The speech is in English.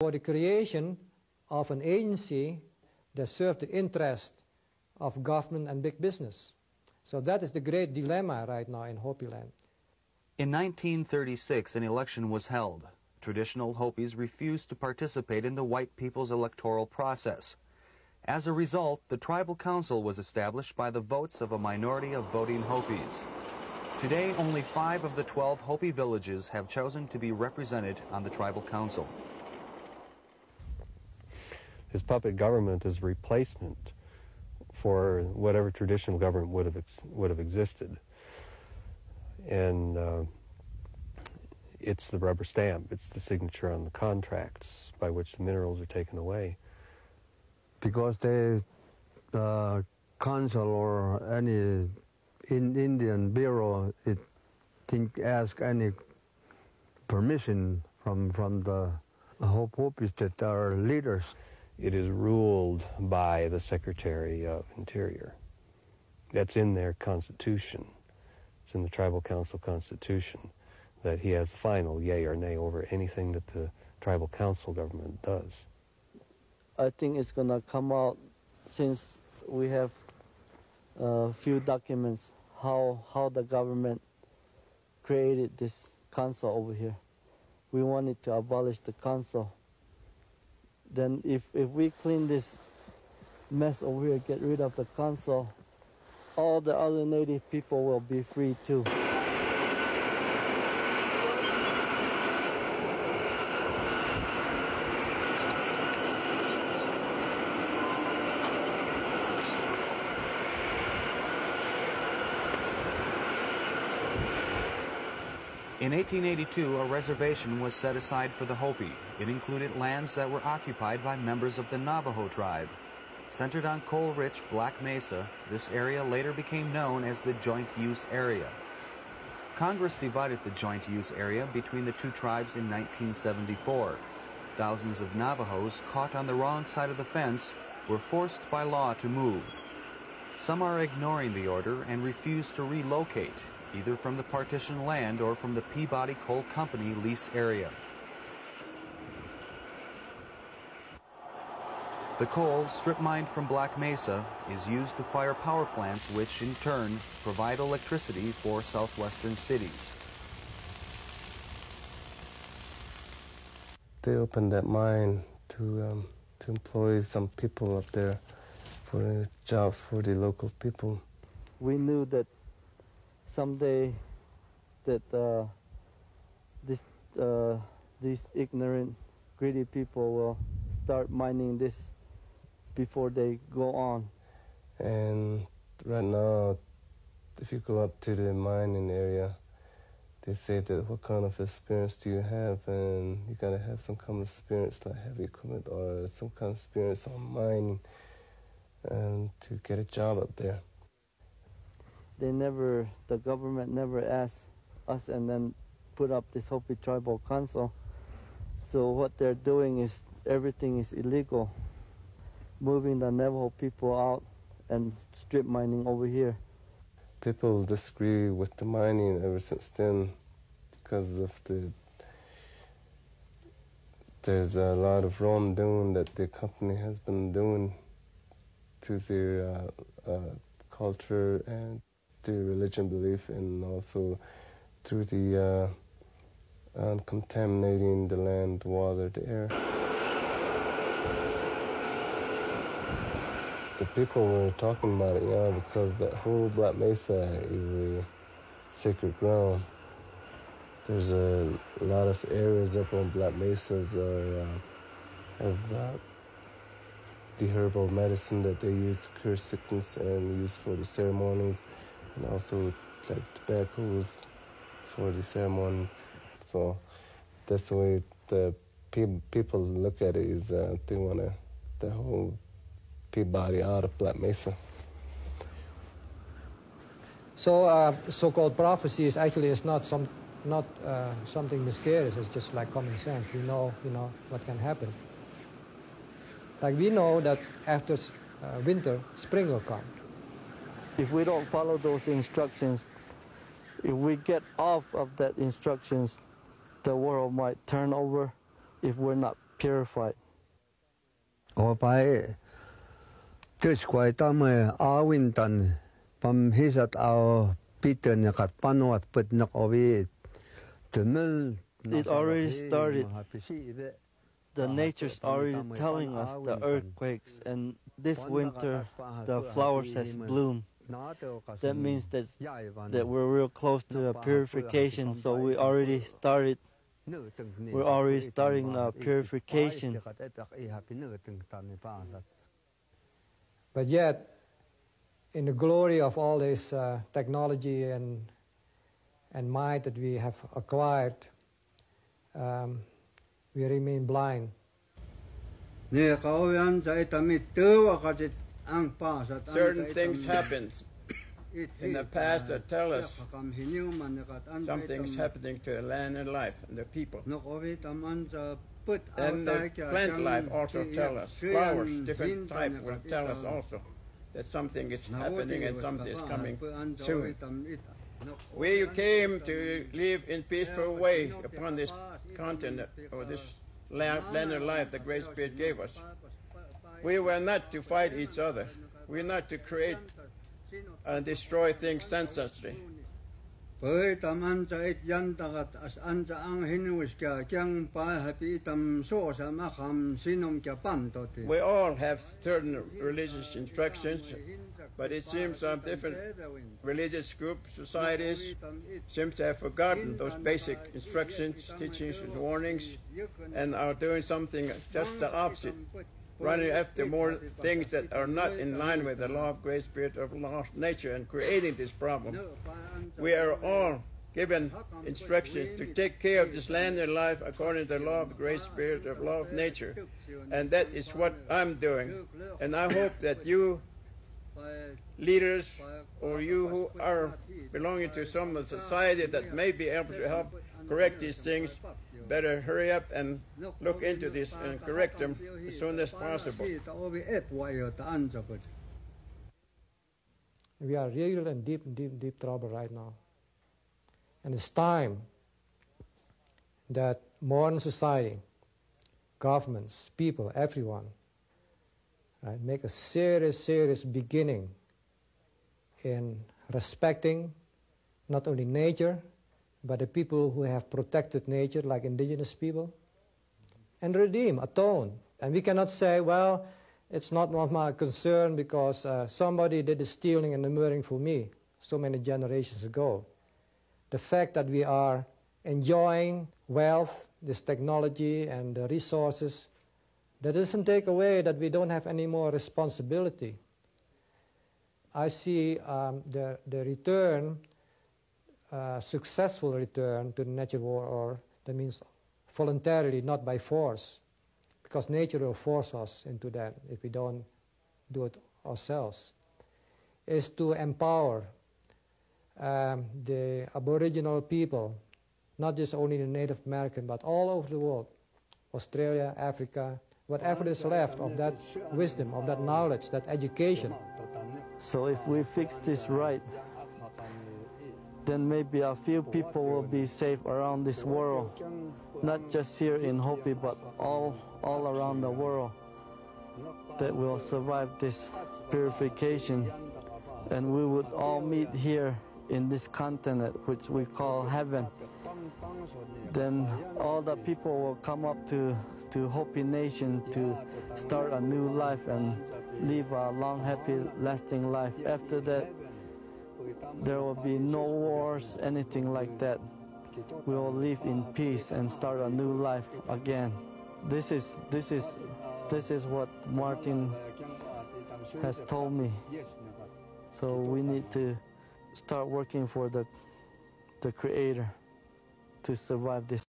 for the creation of an agency that serves the interest of government and big business. So that is the great dilemma right now in Hopi land. In 1936, an election was held. Traditional Hopis refused to participate in the white people's electoral process. As a result, the tribal council was established by the votes of a minority of voting Hopis. Today, only five of the 12 Hopi villages have chosen to be represented on the tribal council. His puppet government is replacement for whatever traditional government would have would have existed, and uh, it's the rubber stamp. It's the signature on the contracts by which the minerals are taken away. Because the uh, council or any in Indian bureau, it didn't ask any permission from from the Hopi that are leaders. It is ruled by the Secretary of Interior. That's in their constitution. It's in the Tribal Council Constitution that he has final yay or nay over anything that the Tribal Council government does. I think it's going to come out since we have a few documents how, how the government created this council over here. We wanted to abolish the council then if, if we clean this mess over here, get rid of the council, all the other native people will be free too. In 1882, a reservation was set aside for the Hopi. It included lands that were occupied by members of the Navajo tribe. Centered on coal-rich Black Mesa, this area later became known as the Joint Use Area. Congress divided the Joint Use Area between the two tribes in 1974. Thousands of Navajos caught on the wrong side of the fence were forced by law to move. Some are ignoring the order and refuse to relocate, either from the partition land or from the Peabody Coal Company lease area. The coal, strip mined from Black Mesa, is used to fire power plants which, in turn, provide electricity for southwestern cities. They opened that mine to, um, to employ some people up there for jobs for the local people. We knew that someday that uh, this, uh, these ignorant, greedy people will start mining this before they go on. And right now, if you go up to the mining area, they say that what kind of experience do you have? And you gotta have some kind of experience like heavy equipment or some kind of experience on mining and to get a job up there they never, the government never asked us and then put up this Hopi Tribal Council. So what they're doing is everything is illegal, moving the Navajo people out and strip mining over here. People disagree with the mining ever since then because of the there's a lot of wrongdoing that the company has been doing to their uh, uh, culture and through religion belief and also through the uh, um, contaminating the land, water, the air. The people were talking about it, yeah, because that whole Black Mesa is a sacred ground. There's a lot of areas up on Black Mesas are uh, have uh, the herbal medicine that they use to cure sickness and use for the ceremonies and also like tobaccos for the ceremony. So that's the way the pe- people look at it is uh, they want to the whole Peabody out of Black Mesa. So uh, so-called prophecy is actually is not some not uh, something mysterious. It's just like common sense. We know you know what can happen. Like we know that after uh, winter, spring will come. If we don't follow those instructions, if we get off of that instructions, the world might turn over if we're not purified. 我ไ it already started. The nature's already telling us the earthquakes, and this winter the flowers has bloomed. That means that that we're real close to the purification. So we already started. We're already starting the purification. But yet, in the glory of all this uh, technology and, and might that we have acquired, um, we remain blind. Certain things happened in the past that tell us something is happening to the land and life and the people. And the plant life also tell us. Flowers, different type will tell us also that something is happening and something is coming soon. You came to live in peaceful way upon this continent or this land, of life the Great Spirit gave us. We were not to fight each other. We're not to create and destroy things senselessly. We all have certain religious instructions, but it seems some different religious groups, societies, seem to have forgotten those basic instructions, teachings, and warnings, and are doing something just the opposite running after more things that are not in line with the law of great spirit of law of nature and creating this problem. We are all given instructions to take care of this land and life according to the law of great spirit of law of nature. And that is what I'm doing. And I hope that you leaders or you who are belonging to some society that may be able to help correct these things better hurry up and look into this and correct them as soon as possible. We are real in deep, deep, deep trouble right now. And it's time that modern society, governments, people, everyone, right, make a serious, serious beginning in respecting not only nature, but the people who have protected nature, like indigenous people, and redeem, atone. And we cannot say, well, it's not one of my concern because uh, somebody did the stealing and the murdering for me so many generations ago. The fact that we are enjoying wealth, this technology, and the resources, that doesn't take away that we don't have any more responsibility. I see um, the, the return, uh, successful return to the natural or that means voluntarily, not by force, because nature will force us into that if we don't do it ourselves, is to empower um, the Aboriginal people, not just only the Native American, but all over the world, Australia, Africa, whatever is left of that wisdom, of that knowledge, that education. So if we fix this right, then maybe a few people will be safe around this world, not just here in Hopi, but all, all around the world that will survive this purification. And we would all meet here in this continent, which we call heaven. Then all the people will come up to, to Hopi Nation to start a new life and live a long, happy, lasting life. After that, there will be no wars, anything like that. We will live in peace and start a new life again. This is this is this is what Martin has told me. So we need to start working for the the creator to survive this